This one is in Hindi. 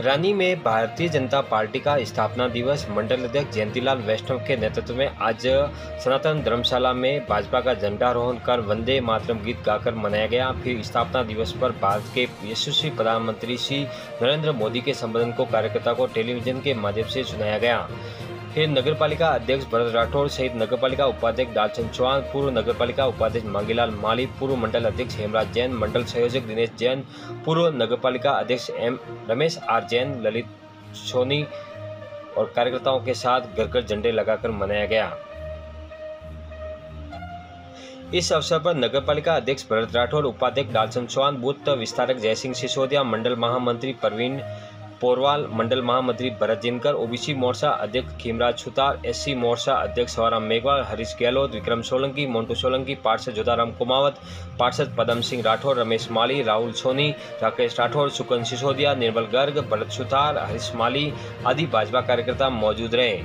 रानी में भारतीय जनता पार्टी का स्थापना दिवस, मंडल अध्यक्ष जयंतीलाल वैष्णव के नेतृत्व में आज सनातन धर्मशाला में भाजपा का झंडारोहण कर वंदे मातरम गीत गाकर मनाया गया। फिर स्थापना दिवस पर भारत के यशस्वी प्रधानमंत्री श्री नरेंद्र मोदी के संबोधन को कार्यकर्ता को टेलीविज़न के माध्यम से सुनाया गया। फिर नगरपालिका अध्यक्ष भरत राठौड़ सहित नगरपालिका उपाध्यक्ष दालचंद चौहान, पूर्व नगरपालिका उपाध्यक्ष मांगीलाल माली पूर्व मंडल अध्यक्ष हेमराज जैन, मंडल संयोजक दिनेश जैन, पूर्व नगरपालिका अध्यक्ष एम रमेश आर जैन, ललित सोनी और कार्यकर्ताओं के साथ घर घर झंडे लगाकर मनाया गया। इस अवसर पर नगरपालिका अध्यक्ष भरत राठौर, उपाध्यक्ष लालचंद चौहान, बूथ विस्तारक जयसिंह सिसोदिया, मंडल महामंत्री प्रवीण पोरवाल, मंडल महामंत्री भरत जिनकर, ओबीसी मोर्चा अध्यक्ष खीमराज छुतार, एससी मोर्चा अध्यक्ष सवाराम मेघवाल, हरीश गहलोत, विक्रम सोलंकी मोन्टू सोलंकी, पार्षद जोधाराम कुमावत, पार्षद पदम सिंह राठौर, रमेश माली, राहुल सोनी, राकेश राठौर, सुकन सिसोदिया, निर्मल गर्ग, भरत सुतार हरीश माली आदि भाजपा कार्यकर्ता मौजूद रहे।